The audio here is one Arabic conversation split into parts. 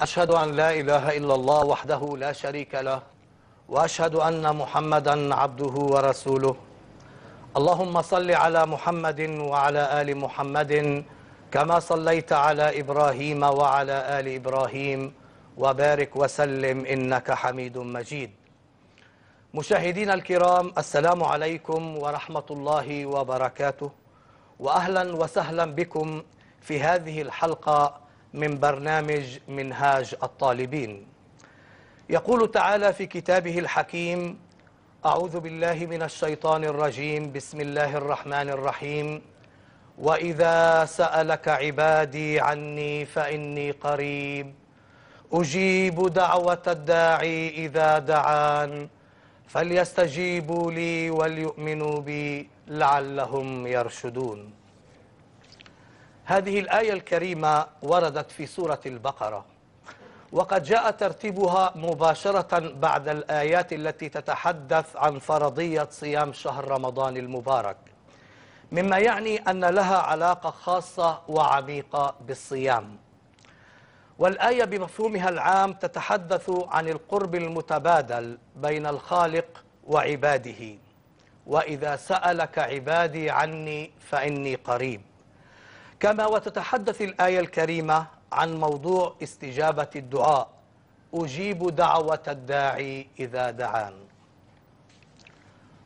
أشهد أن لا إله إلا الله وحده لا شريك له وأشهد أن محمدا عبده ورسوله. اللهم صل على محمد وعلى آل محمد كما صليت على إبراهيم وعلى آل إبراهيم وبارك وسلم إنك حميد مجيد. مشاهدينا الكرام السلام عليكم ورحمة الله وبركاته. وأهلا وسهلا بكم في هذه الحلقة من برنامج منهاج الطالبين. يقول تعالى في كتابه الحكيم أعوذ بالله من الشيطان الرجيم بسم الله الرحمن الرحيم. وإذا سألك عبادي عني فإني قريب. أجيب دعوة الداعي إذا دعان. فليستجيبوا لي وليؤمنوا بي لعلهم يرشدون. هذه الآية الكريمة وردت في سورة البقرة. وقد جاء ترتيبها مباشرة بعد الآيات التي تتحدث عن فرضية صيام شهر رمضان المبارك مما يعني أن لها علاقة خاصة وعميقة بالصيام. والآية بمفهومها العام تتحدث عن القرب المتبادل بين الخالق وعباده وإذا سألك عبادي عني فإني قريب. كما وتتحدث الآية الكريمة عن موضوع استجابة الدعاء. أجيب دعوة الداعي إذا دعان.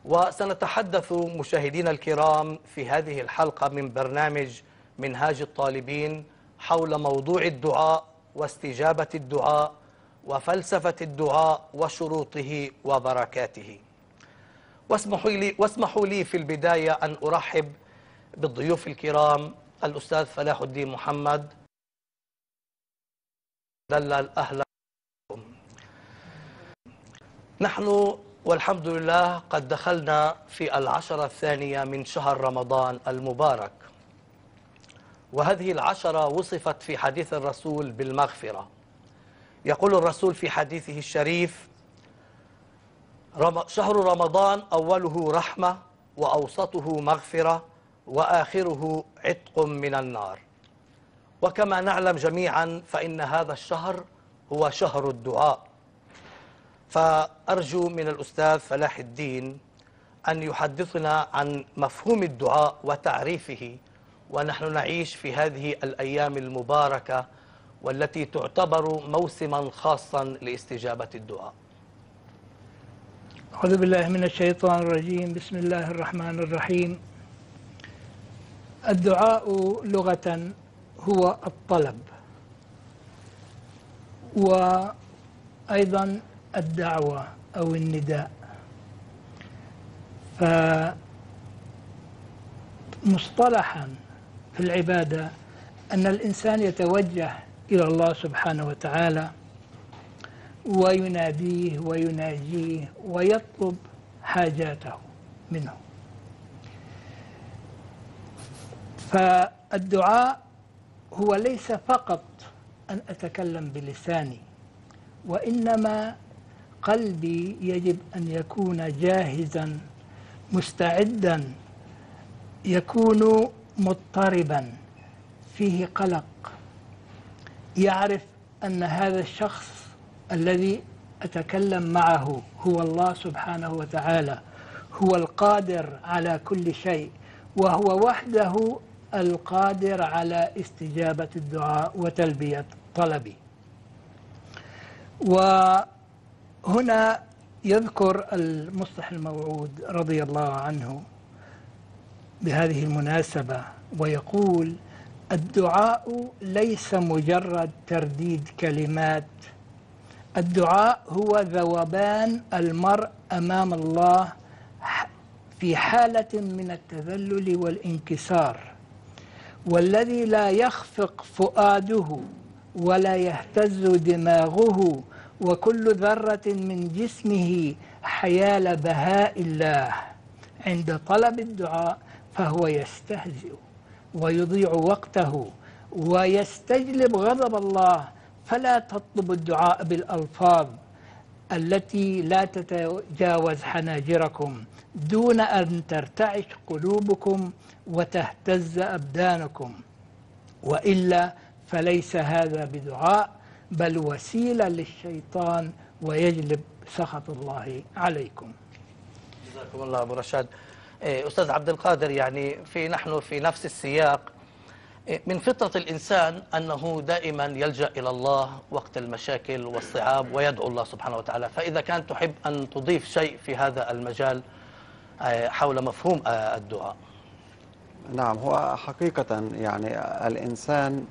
وسنتحدث مشاهدينا الكرام في هذه الحلقة من برنامج منهاج الطالبين حول موضوع الدعاء واستجابة الدعاء وفلسفة الدعاء وشروطه وبركاته. واسمحوا لي, واسمحوا لي في البداية أن أرحب بالضيوف الكرام الأستاذ فلاح الدين محمد. دلل أهلا نحن والحمد لله قد دخلنا في العشرة الثانية من شهر رمضان المبارك. وهذه العشرة وصفت في حديث الرسول بالمغفرة. يقول الرسول في حديثه الشريف شهر رمضان أوله رحمة وأوسطه مغفرة وآخره عتق من النار. وكما نعلم جميعا فإن هذا الشهر هو شهر الدعاء. فأرجو من الأستاذ فلاح الدين أن يحدثنا عن مفهوم الدعاء وتعريفه ونحن نعيش في هذه الأيام المباركة والتي تعتبر موسما خاصا لاستجابة الدعاء. أعوذ بالله من الشيطان الرجيم. بسم الله الرحمن الرحيم. الدعاء لغة هو الطلب. وأيضا الدعوة أو النداء. فمصطلحا في العبادة أن الإنسان يتوجه إلى الله سبحانه وتعالى ويناديه ويناجيه ويطلب حاجاته منه. فالدعاء هو ليس فقط أن أتكلم بلساني وإنما قلبي يجب أن يكون جاهزا مستعدا يكون مضطربا فيه قلق. يعرف أن هذا الشخص الذي أتكلم معه هو الله سبحانه وتعالى هو القادر على كل شيء وهو وحده القادر على استجابة الدعاء وتلبية طلبي. وهنا يذكر المصلح الموعود رضي الله عنه بهذه المناسبة ويقول الدعاء ليس مجرد ترديد كلمات الدعاء هو ذوبان المرء أمام الله في حالة من التذلل والانكسار. والذي لا يخفق فؤاده ولا يهتز دماغه وكل ذرة من جسمه حيال بهاء الله. عند طلب الدعاء فهو يستهزئ ويضيع وقته ويستجلب غضب الله. فلا تطلب الدعاء بالألفاظ. التي لا تتجاوز حناجركم دون أن ترتعش قلوبكم وتهتز أبدانكم. وإلا فليس هذا بدعاء بل وسيلة للشيطان ويجلب سخط الله عليكم. جزاكم الله أبو رشاد. إيه، أستاذ عبد القادر يعني في نحن في نفس السياق من فطرة الإنسان أنه دائما يلجأ إلى الله وقت المشاكل والصعاب ويدعو الله سبحانه وتعالى. فإذا كان تحب أن تضيف شيء في هذا المجال إيه، حول مفهوم آه، الدعاء. نعم هو حقيقة يعني الإنسان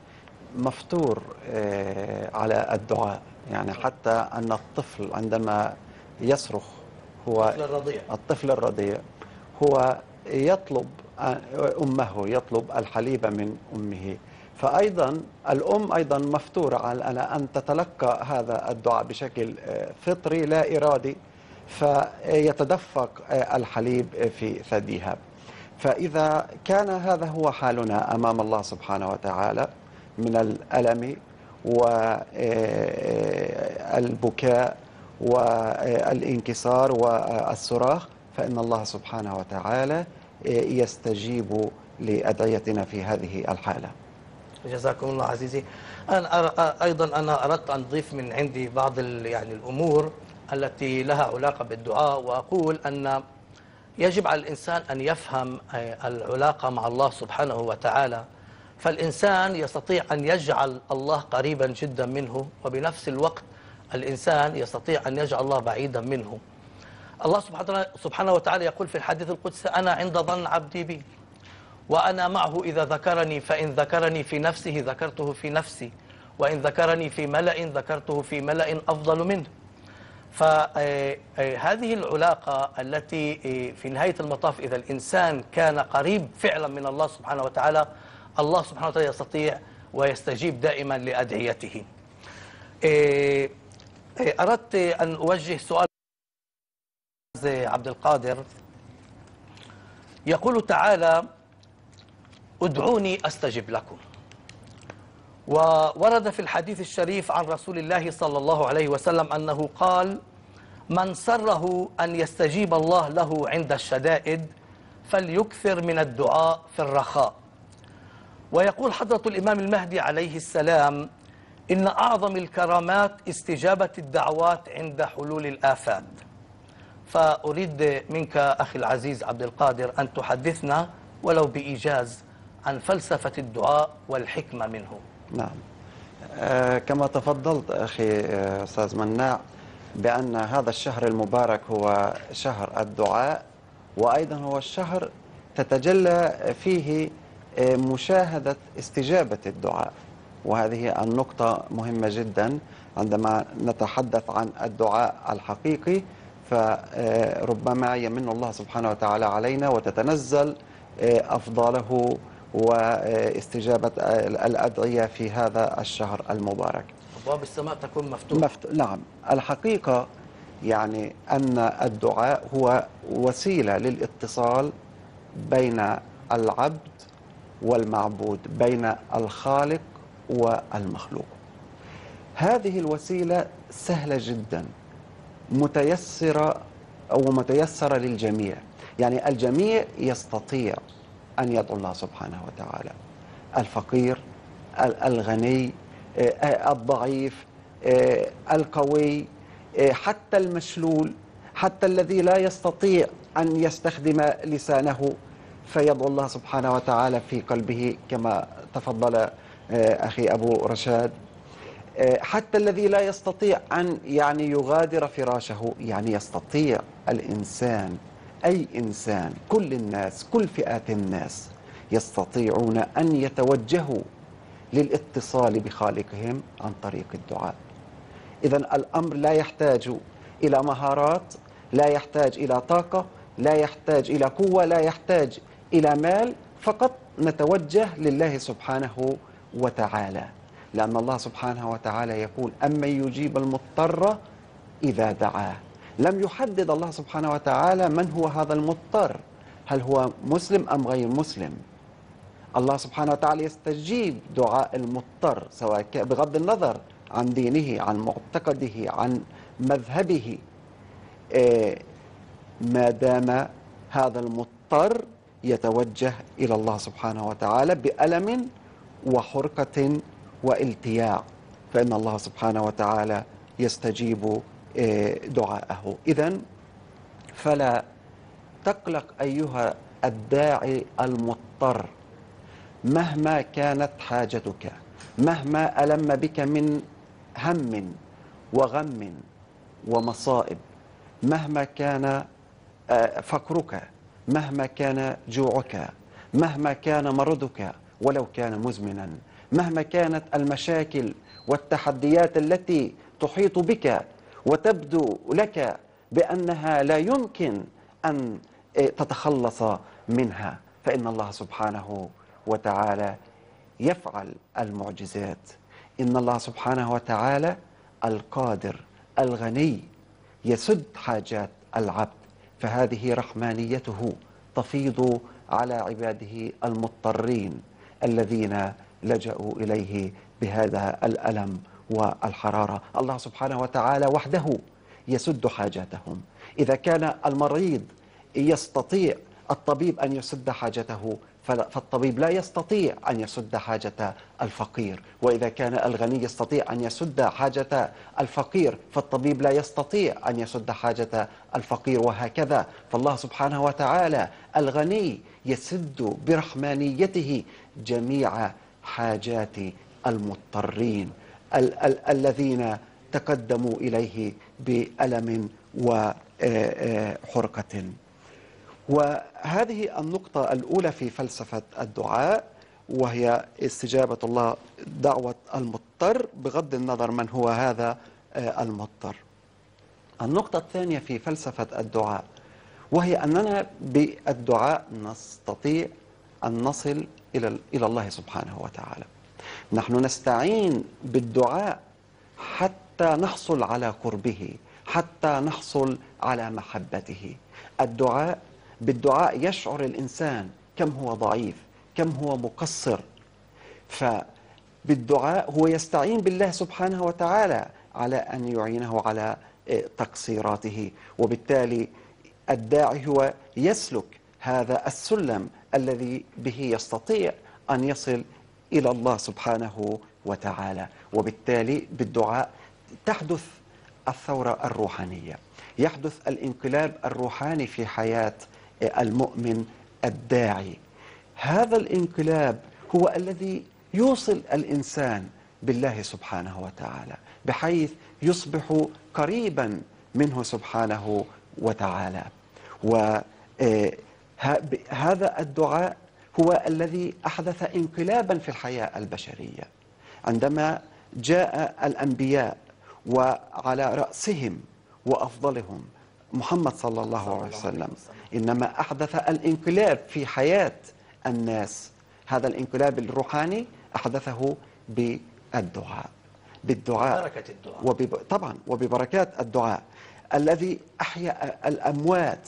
مفتور آه، على الدعاء. يعني حتى أن الطفل عندما يصرخ هو الطفل الرضيع. الطفل الرضيع هو يطلب أمه يطلب الحليب من أمه. فأيضا الأم أيضا مفتورة على أن تتلقى هذا الدعاء بشكل آه، فطري لا إرادي فيتدفق آه، الحليب في ثديها. فإذا كان هذا هو حالنا أمام الله سبحانه وتعالى من الألم والبكاء والانكسار والصراخ فإن الله سبحانه وتعالى يستجيب لأدعيتنا في هذه الحالة. جزاكم الله عزيزي. أنا أيضا أنا أردت أن أضيف من عندي بعض يعني الأمور التي لها علاقة بالدعاء وأقول أن يجب على الإنسان أن يفهم آه، العلاقة مع الله سبحانه وتعالى. فالإنسان يستطيع أن يجعل الله قريبا جدا منه وبنفس الوقت الإنسان يستطيع أن يجعل الله بعيدا منه. الله سبحانه وتعالى يقول في الحديث القدسي أنا عند ظن عبدي بي وأنا معه إذا ذكرني فإن ذكرني في نفسه ذكرته في نفسي وإن ذكرني في ملأ ذكرته في ملأ أفضل منه. فهذه العلاقة التي آه، في نهاية المطاف إذا الإنسان كان قريب فعلا من الله سبحانه وتعالى الله سبحانه وتعالى يستطيع ويستجيب دائما لأدعيته. آه، آه، أردت أن أوجه سؤال عبد القادر. يقول تعالى ادعوني أستجب لكم. وورد في الحديث الشريف عن رسول الله صلى الله عليه وسلم أنه قال من سره أن يستجيب الله له عند الشدائد فليكثر من الدعاء في الرخاء. ويقول حضرة الإمام المهدي عليه السلام إن أعظم الكرامات استجابة الدعوات عند حلول الآفات. فأريد منك أخي العزيز عبد القادر أن تحدثنا ولو بإيجاز عن فلسفة الدعاء والحكمة منه. نعم. آه، كما تفضلت أخي آه، أستاذ مناع بأن هذا الشهر المبارك هو شهر الدعاء وأيضا هو الشهر تتجلى فيه آه، مشاهدة استجابة الدعاء. وهذه النقطة مهمة جدا عندما نتحدث عن الدعاء الحقيقي. فربما يمن الله سبحانه وتعالى علينا وتتنزل آه، أفضاله واستجابة الأدعية في هذا الشهر المبارك. أبواب السماء تكون مفتوحة. مفت... نعم. الحقيقة يعني أن الدعاء هو وسيلة للاتصال بين العبد والمعبود بين الخالق والمخلوق. هذه الوسيلة سهلة جدا. متيسرة أو متيسرة للجميع. يعني الجميع يستطيع أن يدعو الله سبحانه وتعالى. الفقير ال- الغني آه، الضعيف آه، القوي آه، حتى المشلول حتى الذي لا يستطيع أن يستخدم لسانه فيدعو الله سبحانه وتعالى في قلبه كما تفضل أخي أبو رشاد. حتى الذي لا يستطيع أن يعني يغادر فراشه يعني يستطيع الإنسان أي إنسان كل الناس كل فئات الناس يستطيعون أن يتوجهوا للاتصال بخالقهم عن طريق الدعاء. إذا الأمر لا يحتاج إلى مهارات لا يحتاج إلى طاقة لا يحتاج إلى قوة لا يحتاج إلى مال فقط نتوجه لله سبحانه وتعالى. لأن الله سبحانه وتعالى يقول أمن يجيب المضطر إذا دعاه. لم يحدد الله سبحانه وتعالى من هو هذا المضطر هل هو مسلم أم غير مسلم. الله سبحانه وتعالى يستجيب دعاء المضطر سواء بغض النظر عن دينه عن معتقده عن مذهبه. آه، ما دام هذا المضطر يتوجه إلى الله سبحانه وتعالى بألم وحرقة والتياع فإن الله سبحانه وتعالى يستجيب آه، دعاءه. إذا فلا تقلق أيها الداعي المضطر. مهما كانت حاجتك مهما ألم بك من هم وغم ومصائب مهما كان آه، فقرك مهما كان جوعك مهما كان مرضك ولو كان مزمنا مهما كانت المشاكل والتحديات التي تحيط بك وتبدو لك بأنها لا يمكن أن آه، تتخلص منها. فإن الله سبحانه وتعالى يفعل المعجزات. إن الله سبحانه وتعالى القادر الغني يسد حاجات العبد. فهذه رحمانيته تفيض على عباده المضطرين الذين لجأوا إليه بهذا الألم والحرارة. الله سبحانه وتعالى وحده يسد حاجاتهم إذا كان المريض يستطيع الطبيب أن يسد حاجته فالطبيب لا يستطيع أن يسد حاجة الفقير. وإذا كان الغني يستطيع أن يسد حاجة الفقير فالطبيب لا يستطيع أن يسد حاجة الفقير. وهكذا فالله سبحانه وتعالى الغني يسد برحمانيته جميع حاجات المضطرين ال- ال- الذين تقدموا إليه بألم وحرقة وهذه النقطة الأولى في فلسفة الدعاء وهي استجابة الله دعوة المضطر بغض النظر من هو هذا آه، المضطر. النقطة الثانية في فلسفة الدعاء وهي أننا بالدعاء نستطيع أن نصل إلى إلى الله سبحانه وتعالى. نحن نستعين بالدعاء حتى نحصل على قربه حتى نحصل على محبته. الدعاء بالدعاء يشعر الإنسان كم هو ضعيف كم هو مقصر. فبالدعاء هو يستعين بالله سبحانه وتعالى على أن يعينه على آه، تقصيراته. وبالتالي الداعي هو يسلك هذا السلم الذي به يستطيع أن يصل إلى الله سبحانه وتعالى. وبالتالي بالدعاء تحدث الثورة الروحانية. يحدث الانقلاب الروحاني في حياة المؤمن الداعي. هذا الانقلاب هو الذي يوصل الإنسان بالله سبحانه وتعالى بحيث يصبح قريبا منه سبحانه وتعالى. وهذا الدعاء هو الذي أحدث انقلابا في الحياة البشرية. عندما جاء الأنبياء وعلى رأسهم وأفضلهم محمد صلى الله عليه وسلم إنما أحدث الانقلاب في حياة الناس. هذا الانقلاب الروحاني أحدثه بالدعاء بالدعاء بركة الدعاء. وبب... طبعا وببركات الدعاء. الذي احيا الأموات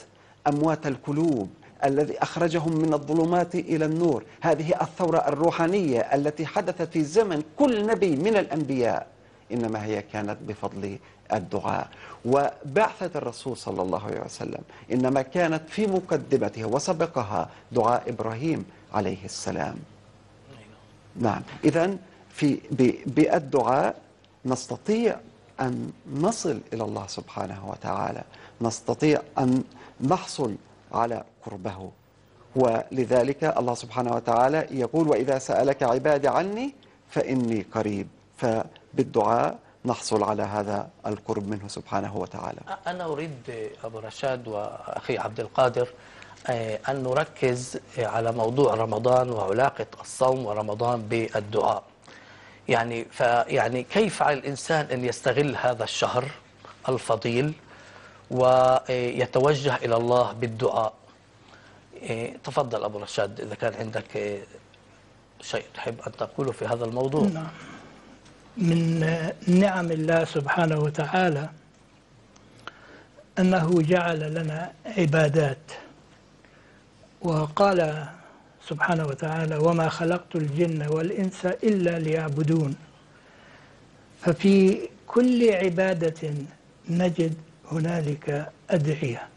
أموات القلوب الذي أخرجهم من الظلمات إلى النور. هذه الثورة الروحانية التي حدثت في زمن كل نبي من الأنبياء. إنما هي كانت بفضل الدعاء. وبعثة الرسول صلى الله عليه وسلم إنما كانت في مقدمتها وسبقها دعاء إبراهيم عليه السلام. نعم. إذا في بالدعاء نستطيع أن نصل إلى الله سبحانه وتعالى. نستطيع أن نحصل على قربه. ولذلك الله سبحانه وتعالى يقول وإذا سألك عبادي عني فإني قريب. فبالدعاء نحصل على هذا القرب منه سبحانه وتعالى. أنا أريد أبو رشاد وأخي عبد القادر آه، أن نركز على موضوع رمضان وعلاقة الصوم ورمضان بالدعاء. يعني فيعني كيف على الإنسان أن يستغل هذا الشهر الفضيل؟ ويتوجه إلى الله بالدعاء. آه، تفضل أبو رشاد إذا كان عندك آه، شيء تحب أن تقوله في هذا الموضوع. نعم. من نعم الله سبحانه وتعالى أنه جعل لنا عبادات وقال سبحانه وتعالى وما خلقت الجن والإنس إلا ليعبدون ففي كل عبادة نجد هنالك أدعية.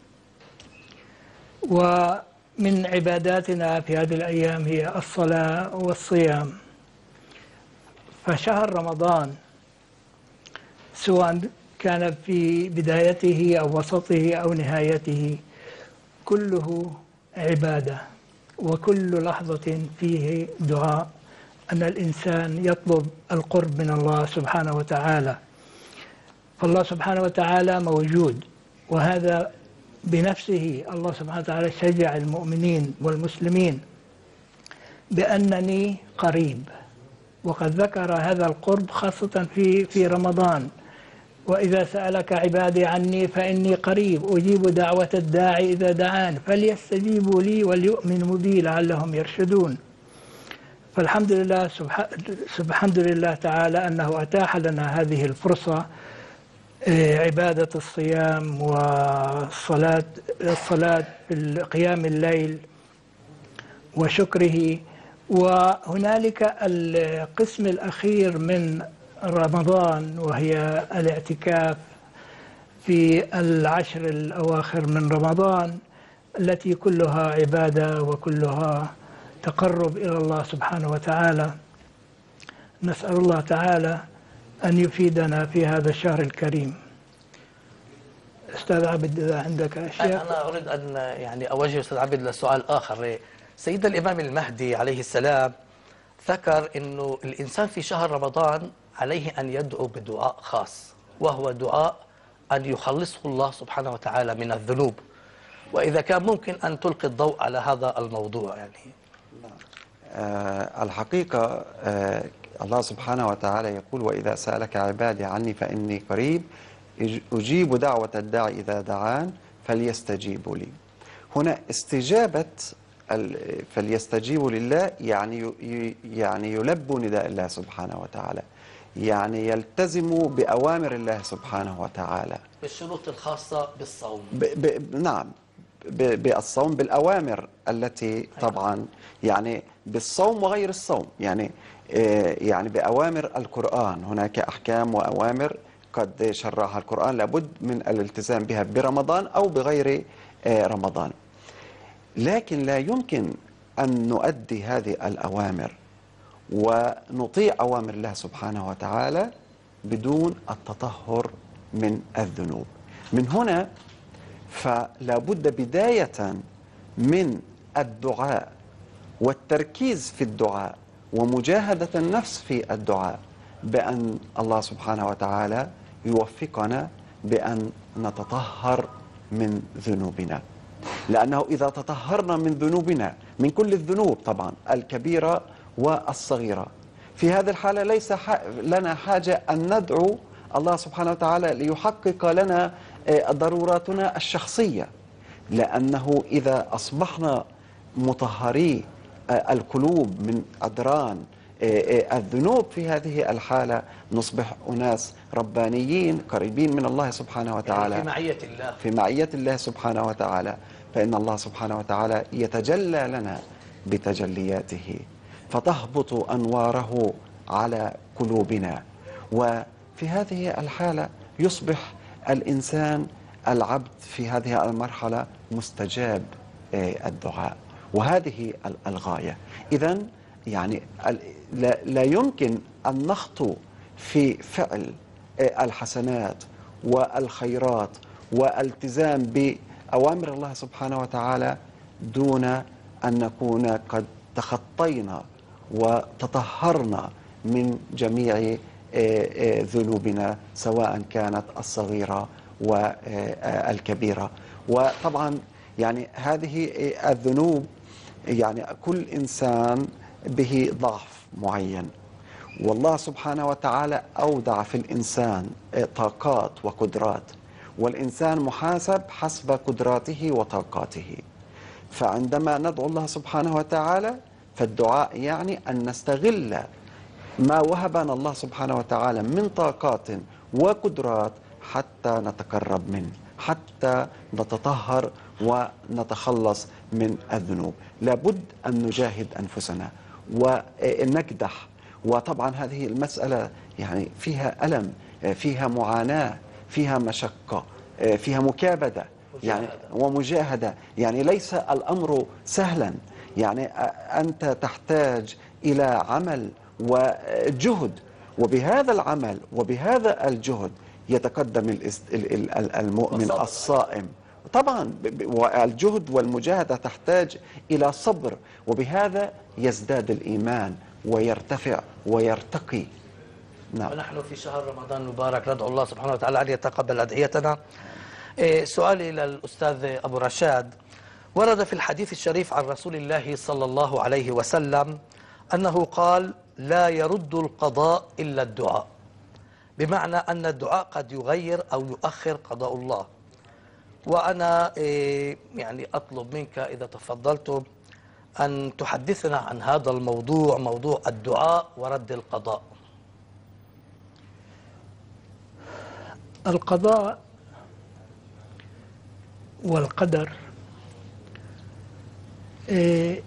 ومن عباداتنا في هذه الأيام هي الصلاة والصيام. فشهر رمضان سواء كان في بدايته أو وسطه أو نهايته كله عبادة. وكل لحظة فيه دعاء. أن الإنسان يطلب القرب من الله سبحانه وتعالى. فالله سبحانه وتعالى موجود وهذا بنفسه الله سبحانه وتعالى شجع المؤمنين والمسلمين بأنني قريب وقد ذكر هذا القرب خاصة في في رمضان. وإذا سألك عبادي عني فإني قريب أجيب دعوة الداعي إذا دعان فليستجيبوا لي وليؤمنوا بي لعلهم يرشدون. فالحمد لله الحمد لله تعالى أنه أتاح لنا هذه الفرصة عبادة الصيام والصلاة الصلاة قيام الليل وشكره. وهنالك القسم الأخير من رمضان وهي الاعتكاف في العشر الأواخر من رمضان التي كلها عبادة وكلها تقرب إلى الله سبحانه وتعالى. نسأل الله تعالى أن يفيدنا في هذا الشهر الكريم. أستاذ عبد إذا عندك أشياء؟ أنا أريد أن يعني أوجه أستاذ عبد لسؤال آخر. سيد الإمام المهدي عليه السلام ذكر أنه الإنسان في شهر رمضان عليه أن يدعو بدعاء خاص وهو دعاء أن يخلصه الله سبحانه وتعالى من الذنوب. وإذا كان ممكن أن تلقي الضوء على هذا الموضوع يعني. آه الحقيقة آه الله سبحانه وتعالى يقول وإذا سألك عبادي عني فإني قريب أجيب دعوة الداعي إذا دعان فليستجيبوا لي. هنا استجابة فليستجيبوا لله يعني يعني يلبوا نداء الله سبحانه وتعالى يعني يلتزموا بأوامر الله سبحانه وتعالى. بالشروط الخاصة بالصوم. ب ب نعم. بالصوم بالأوامر التي طبعا يعني بالصوم وغير الصوم يعني يعني بأوامر القرآن. هناك أحكام وأوامر قد شرعها القرآن. لابد من الالتزام بها برمضان أو بغير آه، رمضان. لكن لا يمكن أن نؤدي هذه الأوامر ونطيع أوامر الله سبحانه وتعالى بدون التطهر من الذنوب. من هنا فلا بد بداية من الدعاء والتركيز في الدعاء. ومجاهدة النفس في الدعاء بأن الله سبحانه وتعالى يوفقنا بأن نتطهر من ذنوبنا. لأنه إذا تطهرنا من ذنوبنا من كل الذنوب طبعا الكبيرة والصغيرة. في هذه الحالة ليس لنا حاجة أن ندعو الله سبحانه وتعالى ليحقق لنا آه، ضروراتنا الشخصية. لأنه إذا أصبحنا مطهري القلوب من أدران آه، الذنوب في هذه الحالة نصبح أناس ربانيين قريبين من الله سبحانه وتعالى. يعني في معية الله. في معية الله سبحانه وتعالى. فإن الله سبحانه وتعالى يتجلى لنا بتجلياته فتهبط أنواره على قلوبنا. وفي هذه الحالة يصبح الإنسان العبد في هذه المرحلة مستجاب آه، الدعاء. وهذه الغاية. إذا يعني لا يمكن أن نخطو في فعل آه، الحسنات والخيرات والتزام بأوامر الله سبحانه وتعالى دون أن نكون قد تخطينا وتطهرنا من جميع آه، آه، ذنوبنا سواء كانت الصغيرة والكبيرة وطبعا يعني هذه الذنوب يعني كل إنسان به ضعف معين. والله سبحانه وتعالى أودع في الإنسان طاقات وقدرات والإنسان محاسب حسب قدراته وطاقاته. فعندما ندعو الله سبحانه وتعالى فالدعاء يعني أن نستغل ما وهبنا الله سبحانه وتعالى من طاقات وقدرات حتى نتقرب منه حتى نتطهر ونتخلص من الذنوب. لابد أن نجاهد أنفسنا ونكدح. وطبعا هذه المسألة يعني فيها ألم فيها معاناة فيها مشقة فيها مكابدة يعني ومجاهدة. يعني ليس الأمر سهلا. يعني أنت تحتاج إلى عمل وجهد. وبهذا العمل وبهذا الجهد يتقدم المؤمن. الصائم. طبعا والجهد والمجاهدة تحتاج إلى صبر وبهذا يزداد الإيمان ويرتفع ويرتقي. نعم. ونحن في شهر رمضان المبارك ندعو الله سبحانه وتعالى أن يتقبل أدعيتنا. إيه، سؤالي إلى الأستاذ أبو رشاد. ورد في الحديث الشريف عن رسول الله صلى الله عليه وسلم أنه قال لا يرد القضاء إلا الدعاء بمعنى أن الدعاء قد يغير أو يؤخر قضاء الله. وأنا إيه، يعني أطلب منك إذا تفضلت أن تحدثنا عن هذا الموضوع موضوع الدعاء ورد القضاء. القضاء والقدر إيه،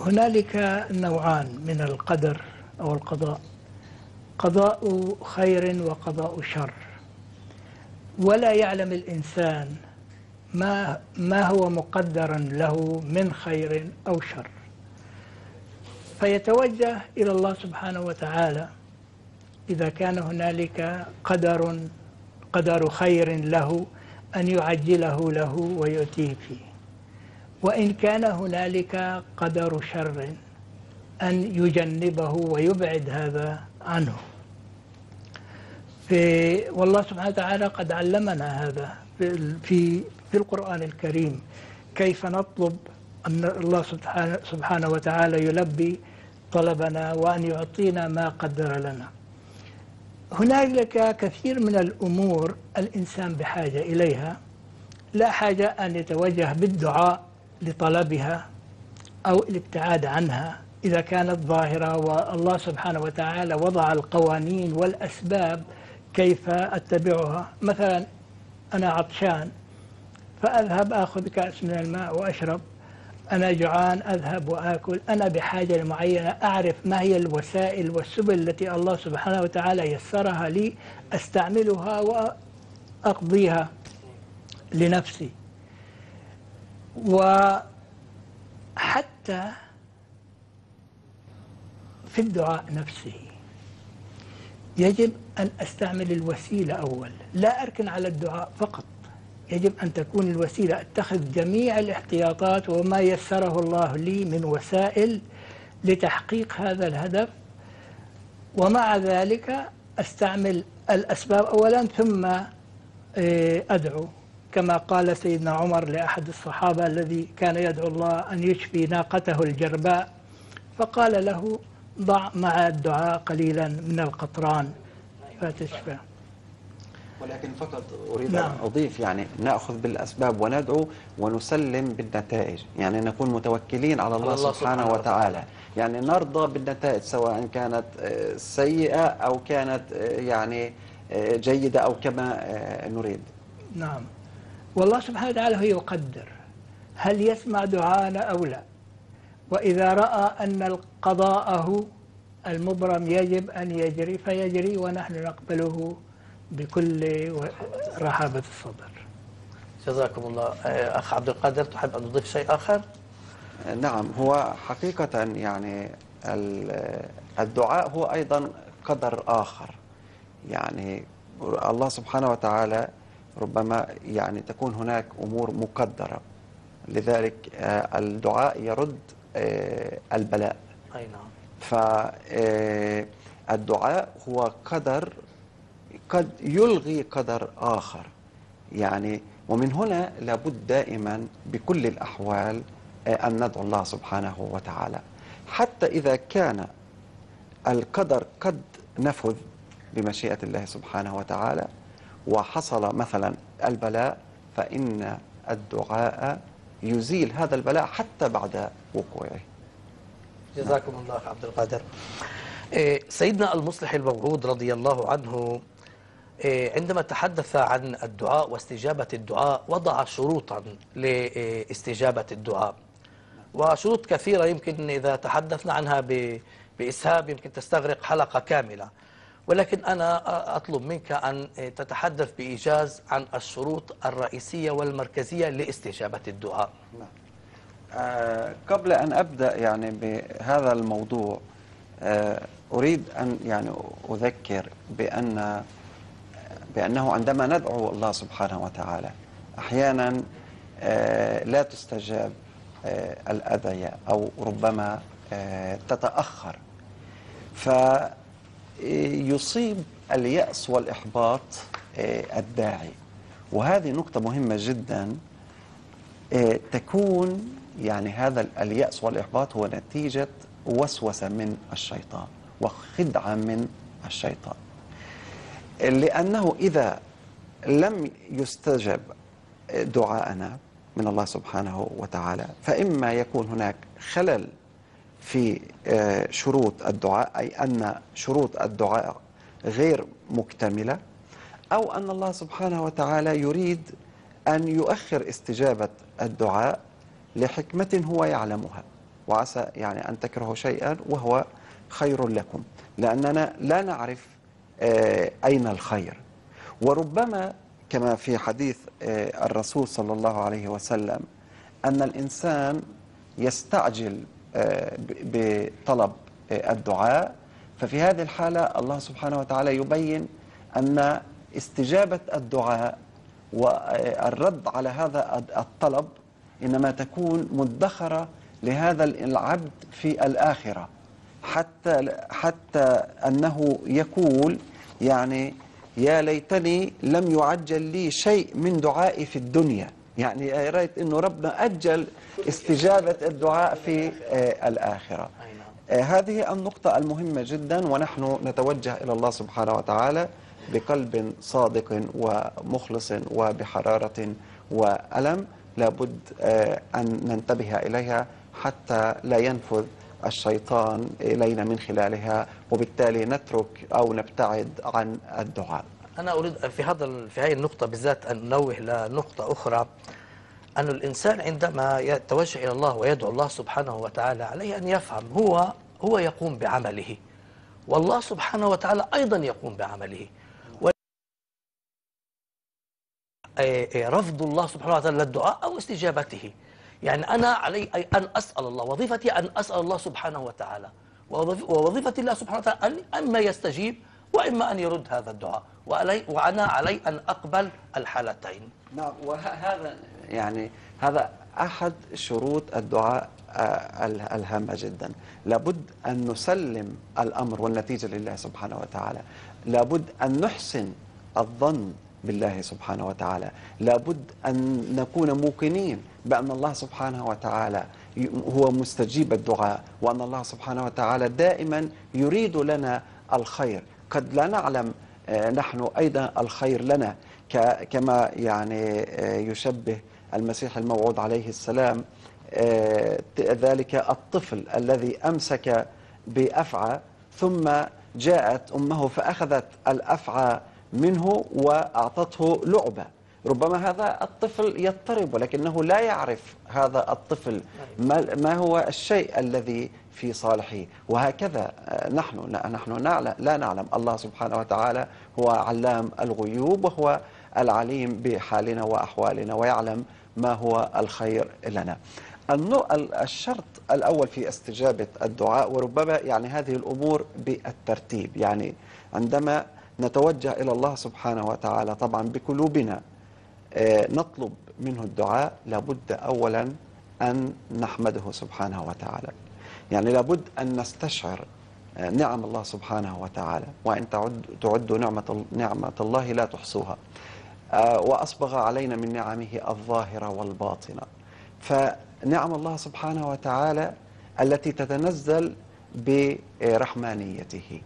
هنالك نوعان من القدر أو القضاء. قضاء خير وقضاء شر. ولا يعلم الإنسان ما ما هو مقدرا له من خير أو شر. فيتوجه إلى الله سبحانه وتعالى إذا كان هنالك قدر قدر خير له أن يعجله له ويؤتيه فيه. وإن كان هنالك قدر شر أن يجنبه ويبعد هذا عنه. في والله سبحانه وتعالى قد علمنا هذا في في القرآن الكريم كيف نطلب أن الله سبحانه سبحانه وتعالى يلبي طلبنا وأن يعطينا ما قدر لنا. هنالك كثير من الأمور الإنسان بحاجة إليها. لا حاجة أن يتوجه بالدعاء لطلبها أو الابتعاد عنها. إذا كانت ظاهرة والله سبحانه وتعالى وضع القوانين والأسباب كيف أتبعها. مثلا أنا عطشان فأذهب أخذ كأس من الماء وأشرب. أنا جوعان أذهب وآكل. أنا بحاجة معينة أعرف ما هي الوسائل والسبل التي الله سبحانه وتعالى يسرها لي أستعملها وأقضيها لنفسي. وحتى في الدعاء نفسه يجب أن أستعمل الوسيلة أول لا أركن على الدعاء فقط. يجب أن تكون الوسيلة أتخذ جميع الاحتياطات وما يسره الله لي من وسائل لتحقيق هذا الهدف. ومع ذلك أستعمل الأسباب أولا ثم آه، أدعو كما قال سيدنا عمر لأحد الصحابة الذي كان يدعو الله أن يشفي ناقته الجرباء فقال له ضع مع الدعاء قليلا من القطران فتشفى ولكن فقط أريد نعم. أن أضيف يعني نأخذ بالأسباب وندعو ونسلم بالنتائج. يعني نكون متوكلين على الله, الله سبحانه, سبحانه وتعالى. يعني نرضى بالنتائج سواء كانت آه، سيئة أو كانت آه، يعني آه، جيدة أو كما نريد. نعم. والله سبحانه وتعالى هو يقدر. هل يسمع دعاءنا أو لا؟ وإذا رأى أن قضاءه المبرم يجب أن يجري فيجري ونحن نقبله. بكل رحابة الصدر. جزاكم الله. آه، أخ عبد القادر تحب أن تضيف شيء آخر؟ نعم. هو حقيقة يعني ال- الدعاء هو أيضا قدر آخر. يعني الله سبحانه وتعالى ربما يعني تكون هناك أمور مقدرة. لذلك آه، الدعاء يرد آه، البلاء. أي نعم. فالدعاء هو قدر قد يلغي قدر آخر. يعني ومن هنا لابد دائما بكل الأحوال آه، أن ندعو الله سبحانه وتعالى. حتى إذا كان القدر قد نفذ بمشيئة الله سبحانه وتعالى وحصل مثلا البلاء فإن الدعاء يزيل هذا البلاء حتى بعد وقوعه. جزاكم الله عبد القادر. آه، سيدنا المصلح الموعود رضي الله عنه عندما تحدث عن الدعاء واستجابة الدعاء وضع شروطا لاستجابة الدعاء. وشروط كثيرة يمكن إذا تحدثنا عنها بإسهاب يمكن تستغرق حلقة كاملة. ولكن أنا أطلب منك أن تتحدث بإيجاز عن الشروط الرئيسية والمركزية لاستجابة الدعاء. آه، قبل أن أبدأ يعني بهذا الموضوع آه، أريد أن يعني أذكر بأن بأنه عندما ندعو الله سبحانه وتعالى أحيانا آه، لا تستجاب آه، الأدعية أو ربما آه، تتأخر. فيصيب اليأس والإحباط الداعي. وهذه نقطة مهمة جدا تكون يعني هذا اليأس والإحباط هو نتيجة وسوسة من الشيطان وخدعة من الشيطان. لأنه إذا لم يستجب دعاءنا من الله سبحانه وتعالى فإما يكون هناك خلل في آه، شروط الدعاء أي أن شروط الدعاء غير مكتملة أو أن الله سبحانه وتعالى يريد أن يؤخر استجابة الدعاء لحكمة هو يعلمها. وعسى يعني أن تكرهوا شيئا وهو خير لكم. لأننا لا نعرف أين الخير؟ وربما كما في حديث آه، الرسول صلى الله عليه وسلم أن الإنسان يستعجل آه، بطلب آه، الدعاء. ففي هذه الحالة الله سبحانه وتعالى يبين أن استجابة الدعاء والرد على هذا الطلب إنما تكون مدخرة لهذا العبد في الآخرة. حتى حتى أنه يقول يعني يا ليتني لم يعجل لي شيء من دعائي في الدنيا. يعني يا ريت إنه ربنا أجل استجابة الدعاء في آه، الآخرة. أي نعم. آه، هذه النقطة المهمة جدا ونحن نتوجه إلى الله سبحانه وتعالى بقلب صادق ومخلص وبحرارة وألم. لابد آه، أن ننتبه إليها حتى لا ينفذ الشيطان إلينا من خلالها وبالتالي نترك أو نبتعد عن الدعاء. أنا أريد في هذا في هذه النقطة بالذات أن ننوه لنقطة أخرى أن الإنسان عندما يتوجه إلى الله ويدعو الله سبحانه وتعالى عليه أن يفهم هو هو يقوم بعمله. والله سبحانه وتعالى أيضا يقوم بعمله. إيه إيه رفض الله سبحانه وتعالى للدعاء أو استجابته. يعني أنا علي أن أسأل الله وظيفتي أن أسأل الله سبحانه وتعالى. ووظيف- ووظيفة الله سبحانه وتعالى أن أما يستجيب وإما أن يرد هذا الدعاء. وعلي وأنا علي أن أقبل الحالتين. نعم وهذا يعني هذا أحد شروط الدعاء آه، ال- الهامة جدا. لابد أن نسلم الأمر والنتيجة لله سبحانه وتعالى. لابد أن نحسن الظن بالله سبحانه وتعالى. لابد أن نكون موقنين بأن الله سبحانه وتعالى هو مستجيب الدعاء وأن الله سبحانه وتعالى دائما يريد لنا الخير. قد لا نعلم آه، نحن أيضا الخير لنا كما يعني آه، يشبه المسيح الموعود عليه السلام آه، ذلك الطفل الذي أمسك بأفعى ثم جاءت أمه فأخذت الأفعى منه وأعطته لعبة. ربما هذا الطفل يضطرب ولكنه لا يعرف هذا الطفل ما ما هو الشيء الذي في صالحه. وهكذا آه، نحن لا- نحن نعلم لا نعلم. الله سبحانه وتعالى هو علام الغيوب وهو العليم بحالنا وأحوالنا ويعلم ما هو الخير لنا. الشرط الأول في استجابة الدعاء وربما يعني هذه الأمور بالترتيب. يعني عندما نتوجه إلى الله سبحانه وتعالى. طبعا بقلوبنا آه، نطلب منه الدعاء. لابد أولا أن نحمده سبحانه وتعالى. يعني لابد أن نستشعر آه، نعم الله سبحانه وتعالى. وإن تعد تعدوا نعمة نعمة الله لا تحصوها. آه، وأسبغ علينا من نعمه الظاهرة والباطنة. فنعم الله سبحانه وتعالى التي تتنزل برحمانيته.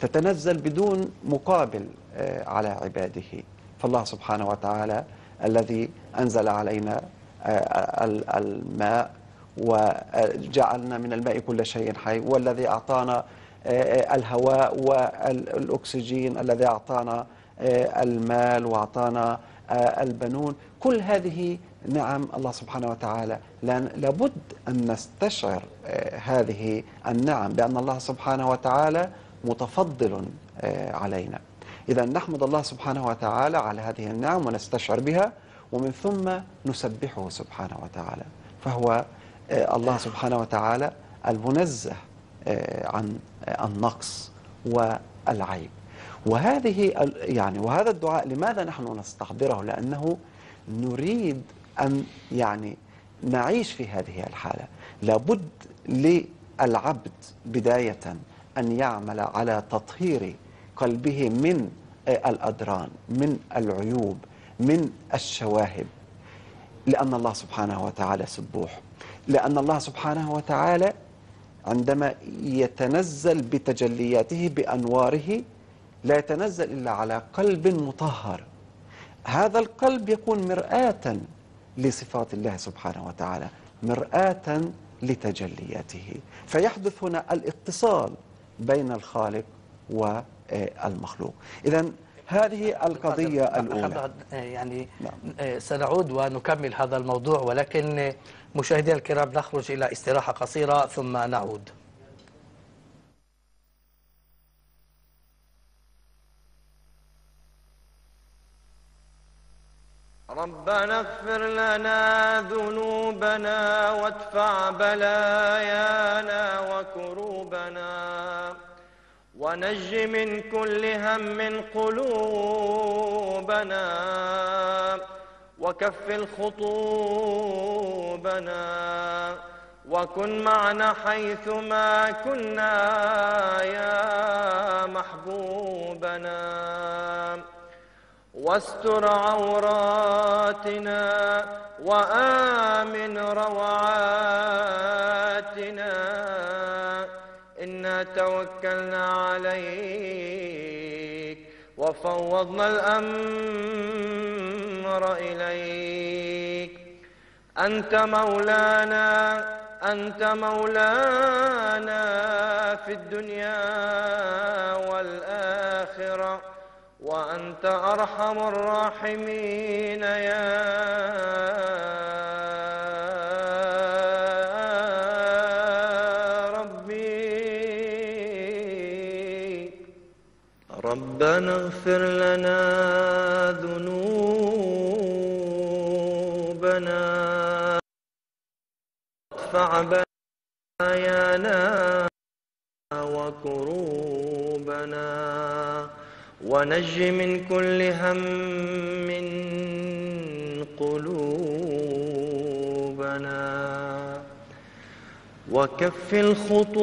تتنزل بدون مقابل آه، على عباده. فالله سبحانه وتعالى الذي أنزل علينا آه، ال- الماء وجعلنا من الماء كل شيء حي والذي أعطانا آه، الهواء والأكسجين الذي أعطانا المال وأعطانا البنون. كل هذه نعم الله سبحانه وتعالى لابد أن نستشعر هذه النعم بأن الله سبحانه وتعالى متفضل آه، علينا. إذا نحمد الله سبحانه وتعالى على هذه النعم ونستشعر بها ومن ثم نسبحه سبحانه وتعالى. فهو آه، الله سبحانه وتعالى المنزه آه، عن النقص والعيب. وهذه يعني وهذا الدعاء لماذا نحن نستحضره؟ لأنه نريد أن يعني نعيش في هذه الحالة. لابد للعبد بداية أن يعمل على تطهير قلبه من آه، الأدران من العيوب من الشواهب لأن الله سبحانه وتعالى سبوح. لأن الله سبحانه وتعالى عندما يتنزل بتجلياته بأنواره لا يتنزل إلا على قلب مطهر. هذا القلب يكون مرآة لصفات الله سبحانه وتعالى مرآة لتجلياته. فيحدث هنا الاتصال بين الخالق والمخلوق. إذا هذه القضية الأولى. يعني نعم. آه، سنعود ونكمل هذا الموضوع ولكن مشاهدينا الكرام نخرج إلى استراحة قصيرة ثم نعود. ربنا اغفر لنا ذنوبنا وادفع بلايانا وكروبنا. ونج من كل هم قلوبنا وكفل خطوبنا وكن معنا حيثما كنا يا محبوبنا واستر عوراتنا وآمن روعاتنا إنا توكلنا عليك وفوضنا الأمر إليك. أنت مولانا أنت مولانا في الدنيا والآخرة وأنت أرحم الراحمين يا ونج من كل هم قلوبنا. وكفل خطوبنا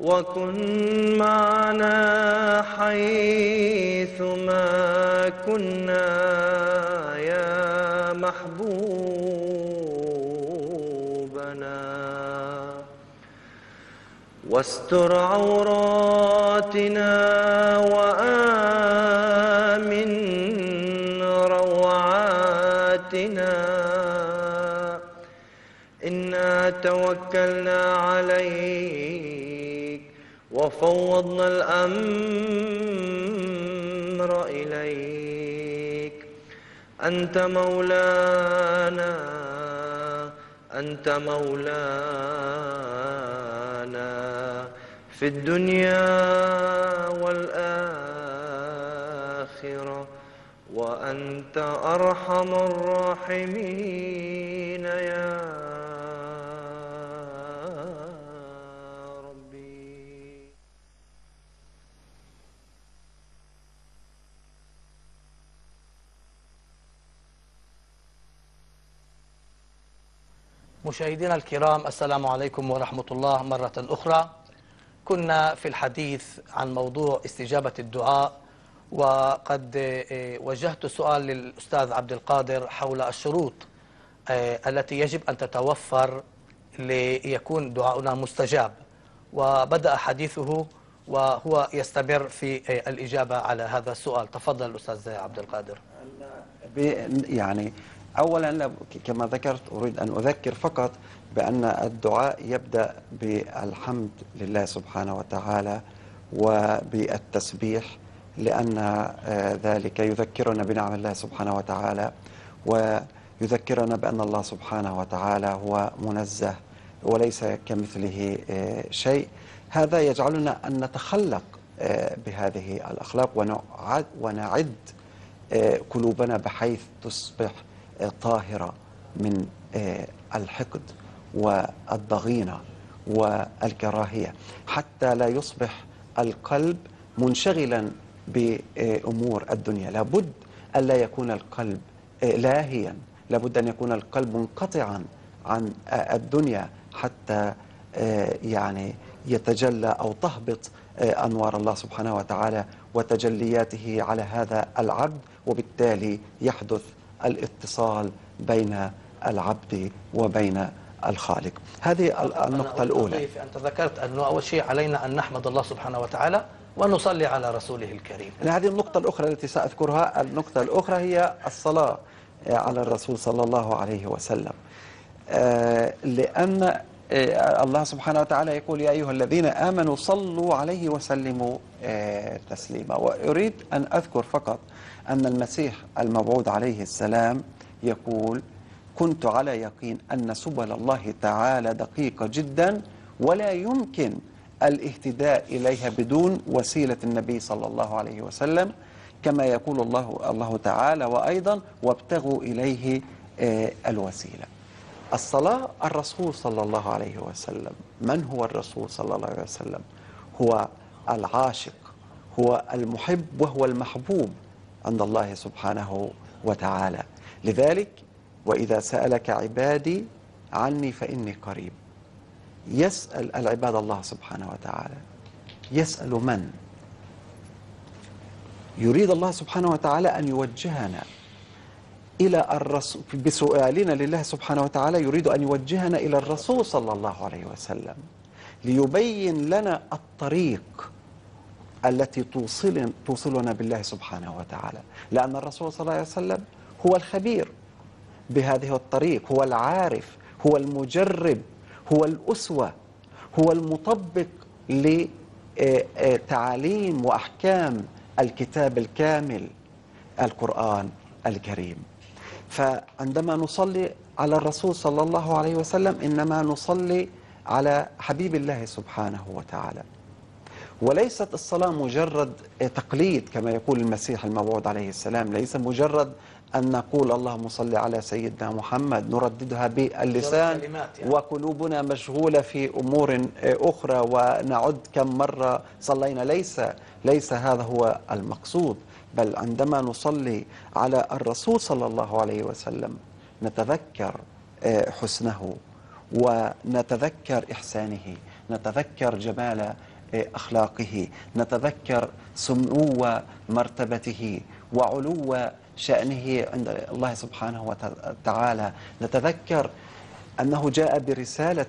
وكن معنا حيثما كنا يا محبوبنا واستر عوراتنا وآمن روعاتنا. إنا توكلنا عليك وفوضنا الأمر إليك. أنت مولانا أنت مولانا. في الدنيا والآخرة وأنت أرحم الراحمين يا ربي. مشاهدينا الكرام السلام عليكم ورحمة الله مرة أخرى. كنا في الحديث عن موضوع استجابة الدعاء وقد آه، وجهت سؤال للأستاذ عبد القادر حول الشروط آه، التي يجب أن تتوفر ليكون دعاؤنا مستجاب. وبدأ حديثه وهو يستمر في آه، الإجابة على هذا السؤال. تفضل الأستاذ عبد القادر. يعني اولا لا- كما ذكرت أريد أن أذكر فقط بأن الدعاء يبدأ بالحمد لله سبحانه وتعالى وبالتسبيح لأن آه، ذلك يذكرنا بنعم الله سبحانه وتعالى ويذكرنا بأن الله سبحانه وتعالى هو منزه وليس كمثله آه، شيء. هذا يجعلنا أن نتخلق آه، بهذه الأخلاق ونعد قلوبنا بحيث تصبح طاهرة من آه، الحقد والضغينة والكراهية. حتى لا يصبح القلب منشغلا بأمور الدنيا. لابد ألا يكون القلب لاهيا. لابد أن يكون القلب منقطعا عن الدنيا حتى يعني يتجلى أو تهبط أنوار الله سبحانه وتعالى وتجلياته على هذا العبد وبالتالي يحدث الاتصال بين العبد وبين الخالق. هذه النقطة الأولى. أنت ذكرت أنه أول شيء علينا أن نحمد الله سبحانه وتعالى ونصلي على رسوله الكريم. هذه النقطة الأخرى التي سأذكرها النقطة الأخرى هي الصلاة على الرسول صلى الله عليه وسلم. آه، لأن آه، الله سبحانه وتعالى يقول يا أيها الذين آمنوا صلوا عليه وسلموا آه، تسليما. وأريد أن أذكر فقط أن المسيح الموعود عليه السلام يقول كنت على يقين أن سبل الله تعالى دقيقة جدا ولا يمكن الاهتداء إليها بدون وسيلة النبي صلى الله عليه وسلم كما يقول الله الله تعالى وأيضا وابتغوا إليه آه، الوسيلة. الصلاة الرسول صلى الله عليه وسلم. من هو الرسول صلى الله عليه وسلم؟ هو العاشق هو المحب وهو المحبوب. عند الله سبحانه وتعالى. لذلك وإذا سألك عبادي عني فإني قريب. يسأل العباد الله سبحانه وتعالى. يسأل من؟ يريد الله سبحانه وتعالى أن يوجهنا إلى الرسول. بسؤالنا لله سبحانه وتعالى يريد أن يوجهنا إلى الرسول صلى الله عليه وسلم ليبين لنا الطريق التي توصل توصلنا بالله سبحانه وتعالى. لأن الرسول صلى الله عليه وسلم هو الخبير بهذه الطريق هو العارف هو المجرب هو الأسوة هو المطبق لتعاليم وأحكام الكتاب الكامل القرآن الكريم. فعندما نصلي على الرسول صلى الله عليه وسلم إنما نصلي على حبيب الله سبحانه وتعالى. وليست الصلاة مجرد تقليد كما يقول المسيح الموعود عليه السلام ليس مجرد أن نقول اللهم صل على سيدنا محمد نرددها باللسان يعني. وقلوبنا مشغولة في أمور أخرى ونعد كم مرة صلينا ليس ليس هذا هو المقصود بل عندما نصلي على الرسول صلى الله عليه وسلم نتذكر آه، حسنه ونتذكر إحسانه نتذكر جمال أخلاقه. نتذكر سمو مرتبته وعلو شأنه عند الله سبحانه وتعالى. نتذكر أنه جاء برسالة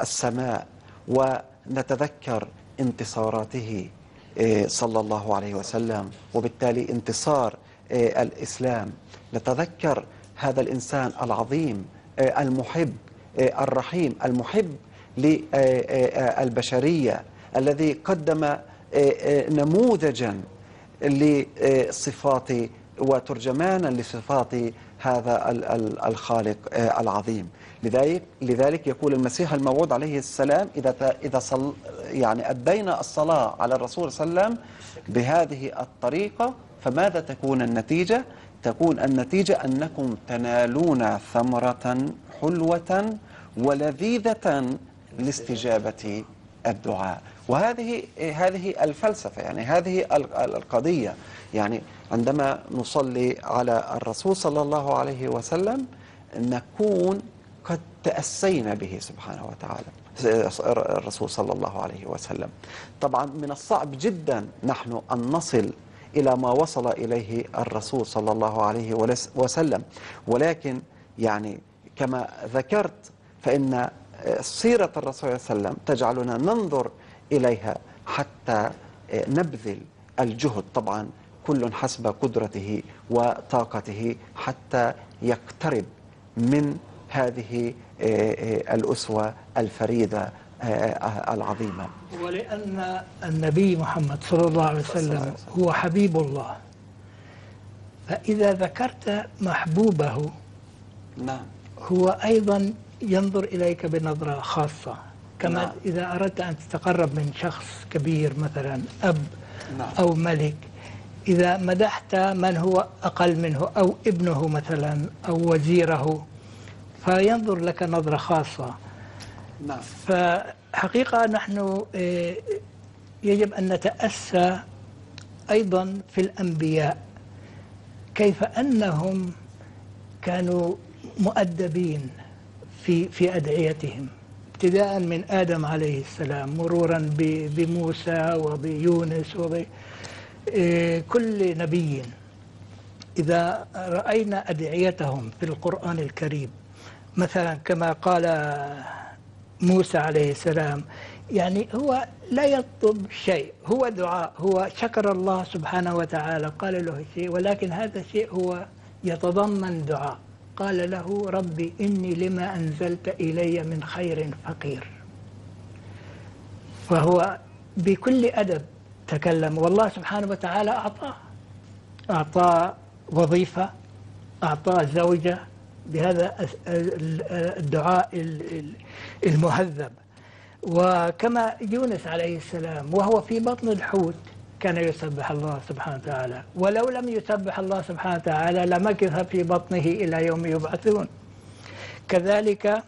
السماء ونتذكر انتصاراته إيه، صلى الله عليه وسلم وبالتالي انتصار إيه، الإسلام. نتذكر هذا الإنسان العظيم إيه، المحب الرحيم المحب للبشرية الذي قدم نموذجا لصفات وترجمانا لصفات هذا الخالق العظيم لذلك لذلك يقول المسيح الموعود عليه السلام إذا إذا صل يعني أدينا الصلاة على الرسول صلى الله عليه وسلم بهذه الطريقة فماذا تكون النتيجة؟ تكون النتيجة أنكم تنالون ثمرة حلوة ولذيذة لاستجابة الدعاء وهذه هذه الفلسفة يعني هذه القضية. يعني عندما نصلي على الرسول صلى الله عليه وسلم نكون قد تأسينا به سبحانه وتعالى الرسول صلى الله عليه وسلم. طبعا من الصعب جدا نحن أن نصل إلى ما وصل إليه الرسول صلى الله عليه وسلم. ولكن يعني كما ذكرت فإن سيرة الرسول صلى الله عليه وسلم تجعلنا ننظر إليها حتى نبذل الجهد. طبعا كل حسب قدرته وطاقته حتى يقترب من هذه آه، آه، الأسوة الفريدة آه، العظيمة. ولأن النبي محمد صلى الله عليه وسلم هو حبيب الله. فإذا ذكرت محبوبه نعم. هو أيضا ينظر إليك بنظرة خاصة. كما نعم. إذا أردت أن تتقرب من شخص كبير مثلا أب نعم. أو ملك إذا مدحت من هو أقل منه أو ابنه مثلا أو وزيره فينظر لك نظرة خاصة نعم. حقيقة نحن آه، يجب أن نتأسى أيضا في الأنبياء كيف أنهم كانوا مؤدبين في في أدعيتهم ابتداء من آدم عليه السلام مرورا بموسى وبيونس وبكل نبي إذا رأينا أدعيتهم في القرآن الكريم مثلا كما قال موسى عليه السلام يعني هو لا يطلب شيء هو دعاء هو شكر الله سبحانه وتعالى قال له شيء ولكن هذا الشيء هو يتضمن دعاء. قال له ربي إني لما أنزلت إلي من خير فقير. فهو بكل أدب تكلم. والله سبحانه وتعالى أعطاه. أعطاه وظيفة أعطاه زوجة بهذا الدعاء ال- ال- المهذب. وكما يونس عليه السلام وهو في بطن الحوت كان يسبح الله سبحانه وتعالى. ولو لم يسبح الله سبحانه وتعالى لمكث في بطنه إلى يوم يبعثون. كذلك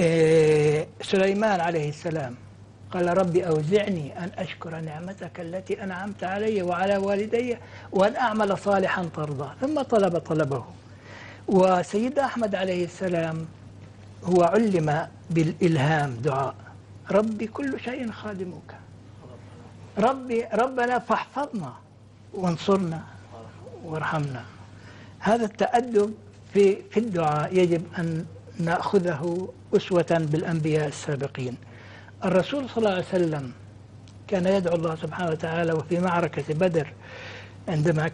آه، سليمان عليه السلام قال ربي أوزعني أن أشكر نعمتك التي أنعمت علي وعلى والدي وأن أعمل صالحا ترضى ثم طلب طلبه. وسيد أحمد عليه السلام هو علم بالإلهام دعاء. ربي كل شيء خادمك. ربي ربنا فاحفظنا وانصرنا وارحمنا. هذا التأدب في في الدعاء يجب أن نأخذه أسوة بالأنبياء السابقين. الرسول صلى الله عليه وسلم كان يدعو الله سبحانه وتعالى وفي معركة بدر عندما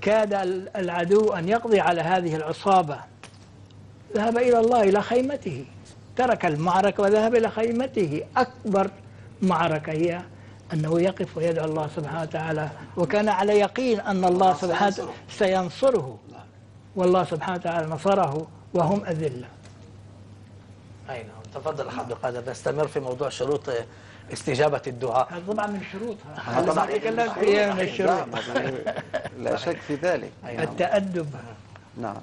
كاد العدو أن يقضي على هذه العصابة. ذهب إلى الله إلى خيمته ترك المعركة وذهب إلى خيمته. أكبر معركة هي أنه يقف ويدعو الله سبحانه وتعالى وكان على يقين أن الله سبحانه سينصره. والله سبحانه وتعالى نصره وهم أذلة. أي نعم تفضل عبد القادر نستمر في موضوع شروط استجابة الدعاء. هذا طبعا من شروطها هذا تكلمت فيها من الشروط. نعم لا شك في ذلك. نعم. التأدب. نعم.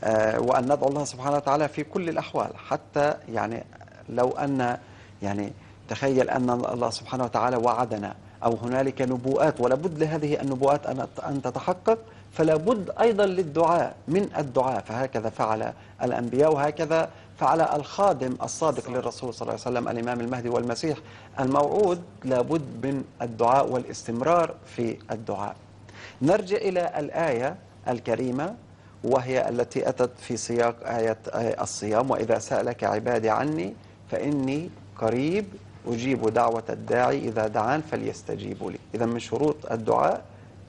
آه، وأن ندعو الله سبحانه وتعالى في كل الأحوال حتى يعني لو أن يعني تخيل أن الله سبحانه وتعالى وعدنا أو هنالك نبوءات ولابد لهذه النبوءات أن أن تتحقق فلا بد أيضا للدعاء من الدعاء. فهكذا فعل الأنبياء وهكذا فعل الخادم الصادق للرسول صلى الله عليه وسلم الإمام المهدي والمسيح الموعود. لابد من الدعاء والاستمرار في الدعاء. نرجع إلى الآية الكريمة وهي التي أتت في سياق آية آية الصيام. وإذا سألك عبادي عني فإني قريب أجيب دعوة الداعي إذا دعان فليستجيبوا لي. إذا من شروط الدعاء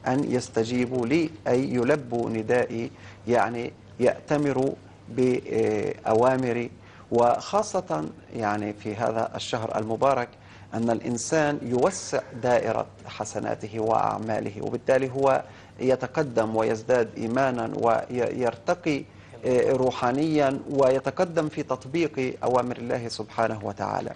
أن يستجيبوا لي أي يلبوا ندائي يعني يأتمروا بأوامري. وخاصة يعني في هذا الشهر المبارك أن الإنسان يوسع دائرة حسناته وأعماله وبالتالي هو يتقدم ويزداد إيمانا ويرتقي روحانيا ويتقدم في تطبيق أوامر الله سبحانه وتعالى.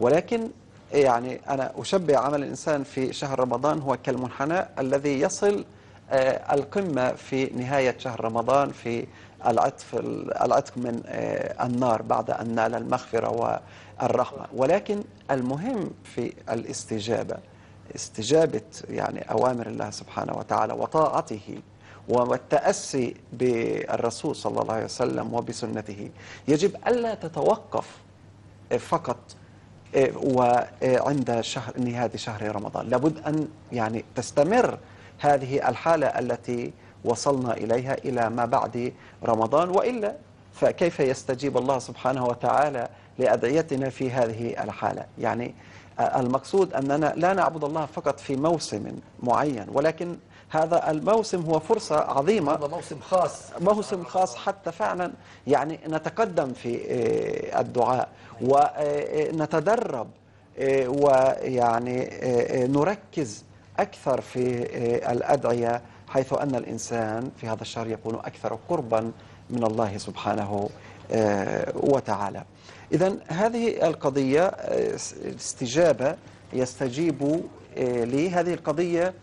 ولكن يعني أنا أشبه عمل الإنسان في شهر رمضان هو كالمنحنى الذي يصل آه، القمة في نهاية شهر رمضان في العطف العتق من آه، النار بعد أن نال المغفرة والرحمة. ولكن المهم في الاستجابة استجابة يعني أوامر الله سبحانه وتعالى وطاعته والتأسي بالرسول صلى الله عليه وسلم وبسنته. يجب ألا تتوقف فقط وعند شهر نهاية شهر رمضان. لابد أن يعني تستمر هذه الحالة التي وصلنا إليها إلى ما بعد رمضان. وإلا فكيف يستجيب الله سبحانه وتعالى لأدعيتنا في هذه الحالة؟ يعني المقصود أننا لا نعبد الله فقط في موسم معين ولكن هذا الموسم هو فرصة عظيمة. هذا موسم خاص. موسم خاص حتى فعلا. يعني نتقدم في آه، الدعاء ونتدرب آه، ويعني آه، نركز أكثر في الأدعية حيث أن الإنسان في هذا الشهر يكون أكثر قربا من الله سبحانه وتعالى. إذا هذه القضية استجابة يستجيب لهذه القضية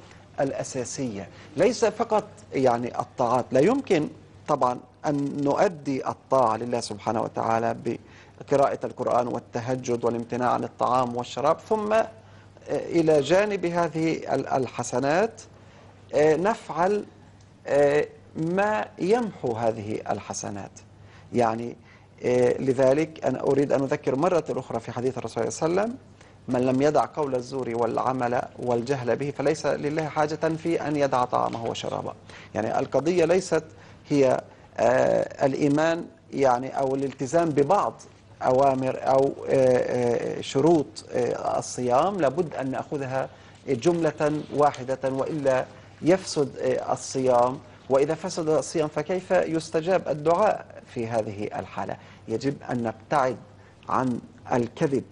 الأساسية. ليس فقط يعني الطاعات لا يمكن طبعا أن نؤدي الطاعة لله سبحانه وتعالى قراءة القرآن والتهجد والامتناع عن الطعام والشراب ثم آه، إلى جانب هذه ال- الحسنات آه، نفعل آه، ما يمحو هذه الحسنات. يعني لذلك أنا أريد أن أذكر مرة أخرى في حديث الرسول صلى الله عليه وسلم من لم يدع قول الزور والعمل والجهل به فليس لله حاجة في أن يدع طعامه وشرابه. يعني القضية ليست هي آه، الإيمان يعني أو الالتزام ببعض أوامر أو آه، آه، شروط الصيام لابد أن نأخذها جملة واحدة وإلا يفسد الصيام. وإذا فسد الصيام فكيف يستجاب الدعاء في هذه الحالة؟ يجب أن نبتعد عن الكذب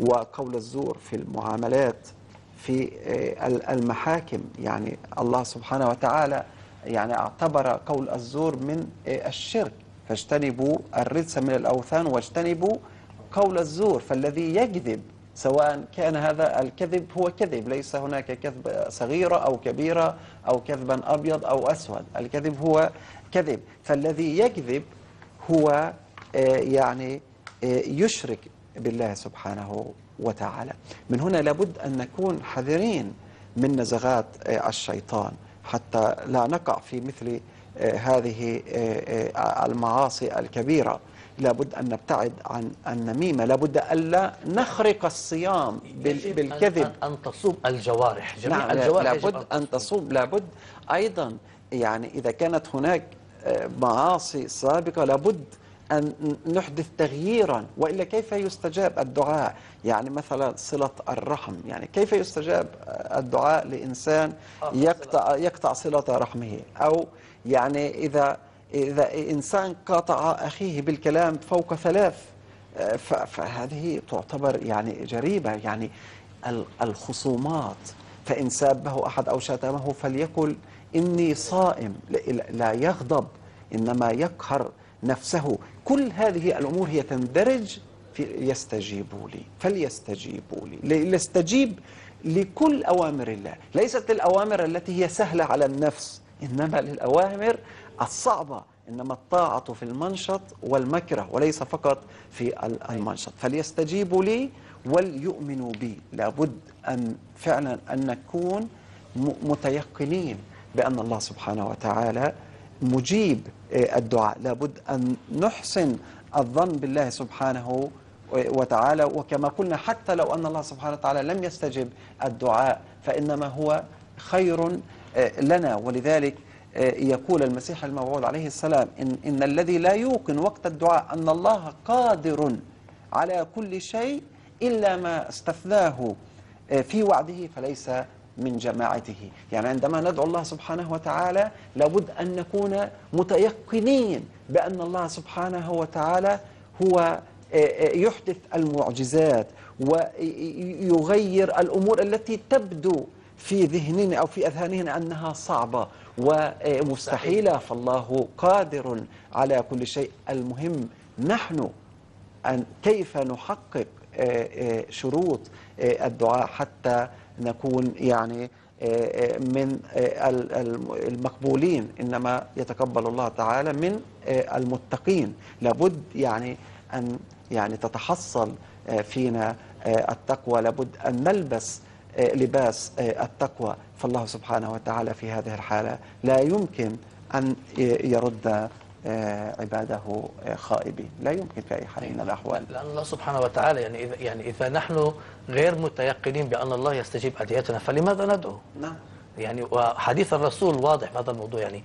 وقول الزور في المعاملات في آه، ال- المحاكم. يعني الله سبحانه وتعالى يعني اعتبر قول الزور من آه، الشرك. فاجتنبوا الرجس من الأوثان واجتنبوا قول الزور. فالذي يكذب سواء كان هذا الكذب هو كذب. ليس هناك كذب صغيرة أو كبيرة أو كذبا أبيض أو أسود. الكذب هو كذب. فالذي يكذب هو آه، يعني يشرك. بالله سبحانه وتعالى. من هنا لابد أن نكون حذرين من نزغات آه، الشيطان حتى لا نقع في مثل آه، هذه آه، المعاصي الكبيرة. لابد أن نبتعد عن النميمة. لابد ألا نخرق الصيام بالكذب. أن, تصوب الجوارح. جميع نعم الجوارح لابد أن تصوب لابد أيضا يعني إذا كانت هناك معاصي سابقة لابد أن نحدث تغييرا وإلا كيف يستجاب الدعاء؟ يعني مثلا صلة الرحم يعني كيف يستجاب آه، الدعاء لإنسان يقطع, يقطع صلة رحمه؟ أو يعني إذا إذا إنسان قاطع أخيه بالكلام فوق ثلاث آه، فهذه تعتبر يعني جريمة. يعني ال- الخصومات فإن سابه أحد أو شتمه فليقل إني صائم لا- لا يغضب إنما يقهر نفسه. كل هذه الأمور هي تندرج في يستجيبوا لي فليستجيبوا لي. ليستجيب لكل أوامر الله. ليست الأوامر التي هي سهلة على النفس إنما للأوامر الصعبة إنما الطاعة في المنشط والمكره وليس فقط في ال- المنشط. فليستجيبوا لي وليؤمنوا بي. لابد أن فعلا أن نكون متيقنين بأن الله سبحانه وتعالى مجيب آه، الدعاء. لابد أن نحسن الظن بالله سبحانه وتعالى. وكما قلنا حتى لو أن الله سبحانه وتعالى لم يستجب الدعاء فإنما هو خير آه، لنا. ولذلك آه، يقول المسيح الموعود عليه السلام إن, إن الذي لا يوقن وقت الدعاء أن الله قادر على كل شيء إلا ما استثناه آه، في وعده فليس من جماعته. يعني عندما ندعو الله سبحانه وتعالى لابد أن نكون متيقنين بأن الله سبحانه وتعالى هو آه، آه، يحدث المعجزات ويغير الأمور التي تبدو في ذهننا أو في أذهاننا أنها صعبة ومستحيلة. فالله قادر على كل شيء. المهم نحن أن كيف نحقق آه، شروط الدعاء حتى نكون يعني آه، آه، من آه، ال- الم- المقبولين. إنما يتقبل الله تعالى من المتقين. لابد يعني أن يعني تتحصل فينا التقوى. لابد أن نلبس لباس التقوى. فالله سبحانه وتعالى في هذه الحالة لا يمكن أن يرد عباده آه، خائبين. لا يمكن في أي حال من الأحوال. لأن الله سبحانه وتعالى يعني إذا, يعني إذا نحن غير متيقنين بأن الله يستجيب أدعيتنا فلماذا ندعو؟ نعم. يعني وحديث الرسول واضح في هذا الموضوع. يعني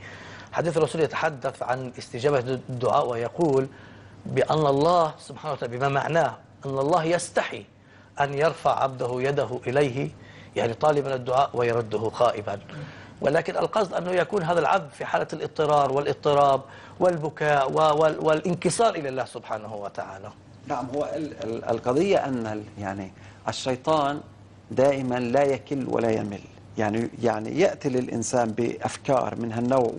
حديث الرسول يتحدث عن استجابة الدعاء ويقول بأن الله سبحانه وتعالى بما معناه أن الله يستحي أن يرفع عبده يده إليه يعني طالبا الدعاء ويرده خائبا. ولكن القصد أنه يكون هذا العبد في حالة الاضطرار والاضطراب والبكاء والانكسار إلى الله سبحانه وتعالى. نعم هو ال- ال- القضية أن يعني الشيطان دائما لا يكل ولا يمل. يعني يعني يأتي للإنسان بأفكار من هالنوع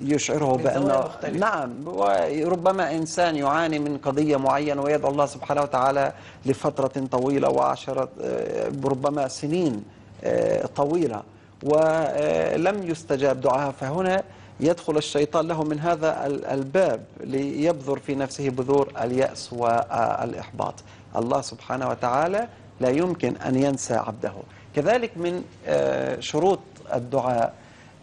ويشعره بأنه. نعم وربما إنسان يعاني من قضية معينة ويدعو الله سبحانه وتعالى لفترة طويلة وعشرة آه، ربما سنين آه، طويلة. ولم يستجاب دعاء فهنا يدخل الشيطان له من هذا ال- الباب ليبذر في نفسه بذور اليأس والإحباط. الله سبحانه وتعالى لا يمكن أن ينسى عبده. كذلك من آه، شروط الدعاء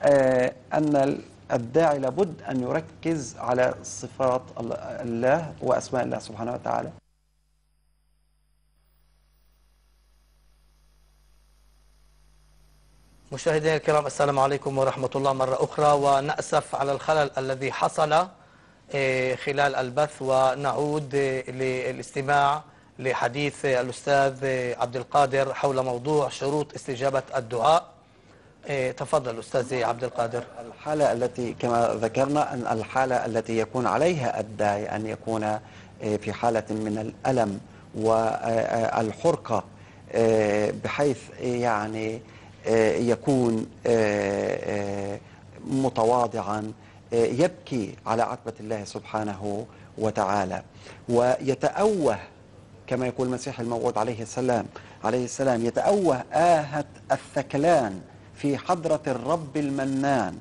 آه، أن الداعي لابد أن يركز على صفات الله وأسماء الله سبحانه وتعالى. مشاهدينا الكرام السلام عليكم ورحمة الله مرة أخرى. ونأسف على الخلل الذي حصل آه، خلال البث. ونعود آه، للاستماع لحديث الأستاذ آه، عبد القادر حول موضوع شروط استجابة الدعاء. تفضل أستاذ عبد القادر. الحالة التي كما ذكرنا أن الحالة التي يكون عليها الداعي أن يكون في حالة من الألم والحرقة بحيث يعني يكون آه، آه، متواضعا آه، يبكي على عتبة الله سبحانه وتعالى. ويتأوه كما يقول المسيح الموعود عليه السلام عليه السلام يتأوه آهة الثكلان في حضرة الرب المنان.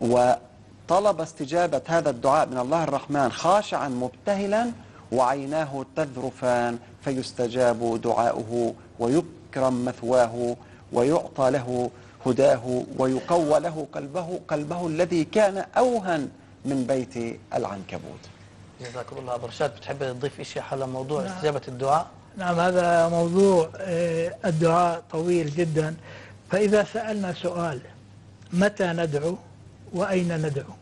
وطلب استجابة هذا الدعاء من الله الرحمن خاشعا مبتهلا وعيناه تذرفان فيستجاب دعاؤه ويكرم مثواه ويعطى له هداه ويقوى له قلبه قلبه الذي كان أوهن من بيت العنكبوت. جزاكم الله أبو رشاد بتحب تضيف شيء حول موضوع نعم. استجابة الدعاء؟ نعم هذا موضوع آه، الدعاء طويل جدا. فإذا سألنا سؤال متى ندعو وأين ندعو؟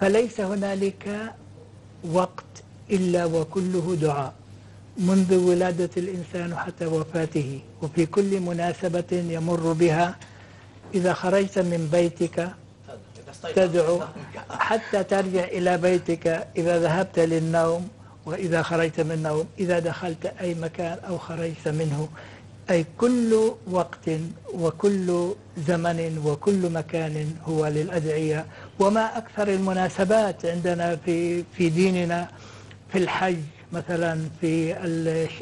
فليس هنالك وقت إلا وكله دعاء. منذ ولادة الإنسان حتى وفاته وفي كل مناسبة يمر بها إذا خرجت من بيتك تدعو حتى ترجع إلى بيتك إذا ذهبت للنوم وإذا خرجت من النوم إذا دخلت أي مكان أو خرجت منه. أي كل وقت وكل زمن وكل مكان هو للأدعية. وما أكثر المناسبات عندنا في في ديننا في الحج مثلا في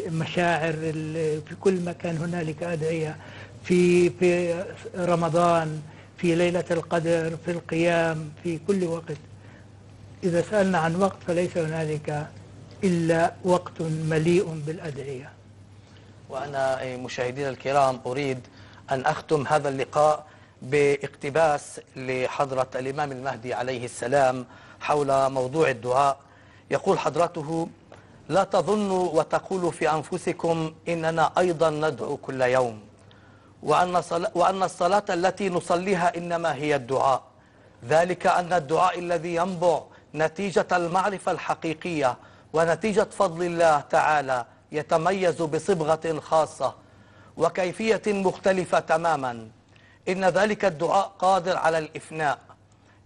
المشاعر ال- في كل مكان هنالك أدعية. في في رمضان في ليلة القدر في القيام في كل وقت. إذا سألنا عن وقت فليس هنالك إلا وقت مليء بالأدعية. وأنا مشاهدينا الكرام أريد أن أختم هذا اللقاء باقتباس لحضرة الإمام المهدي عليه السلام حول موضوع الدعاء. يقول حضرته لا تظنوا وتقولوا في أنفسكم إننا أيضا ندعو كل يوم وأن, صلا وأن الصلاة التي نصليها إنما هي الدعاء. ذلك أن الدعاء الذي ينبع نتيجة المعرفة الحقيقية ونتيجة فضل الله تعالى يتميز بصبغة خاصة وكيفية مختلفة تماما. إن ذلك الدعاء قادر على الإفناء.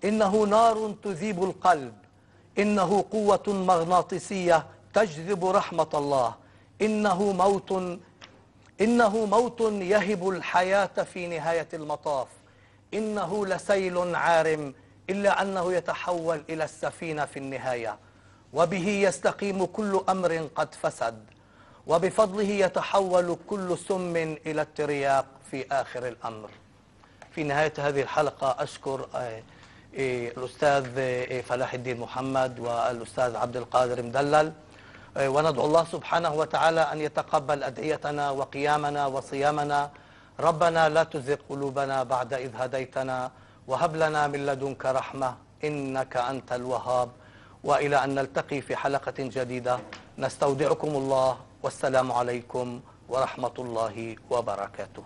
إنه نار تذيب القلب. إنه قوة مغناطيسية تجذب رحمة الله. إنه موت إنه موت يهب الحياة في نهاية المطاف. إنه لسيل عارم إلا أنه يتحول إلى السفينة في النهاية. وبه يستقيم كل أمر قد فسد. وبفضله يتحول كل سم إلى الترياق في آخر الأمر. في نهاية هذه الحلقة أشكر آه، آه، الأستاذ آه، فلاح الدين محمد والأستاذ عبد القادر مدلل. وندعو الله سبحانه وتعالى أن يتقبل أدعيتنا وقيامنا وصيامنا. ربنا لا تزغ قلوبنا بعد إذ هديتنا وهب لنا من لدنك رحمة إنك أنت الوهاب. وإلى أن نلتقي في حلقة جديدة. نستودعكم الله والسلام عليكم ورحمة الله وبركاته.